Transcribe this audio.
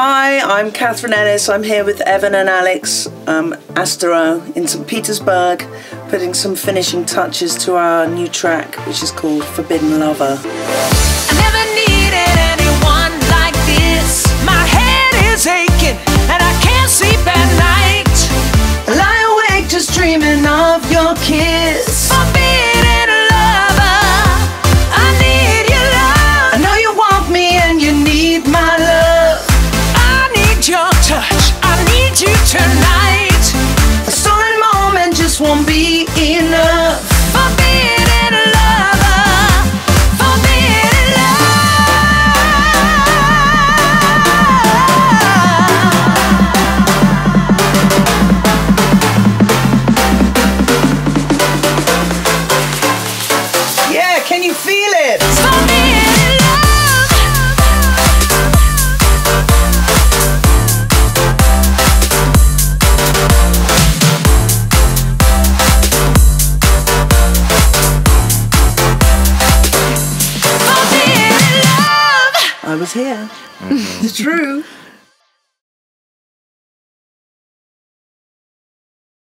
Hi, I'm Katherine Ellis. I'm here with Evan and Alex um, Astero in St. Petersburg, putting some finishing touches to our new track, which is called Forbidden Lover. I never needed anyone like this. My head is aching and I can't sleep at night. I lie awake just dreaming of your kiss. Won't be enough. Forbidden lover, forbidden love. Yeah, can you feel it? Was here. Mm-hmm. It's true.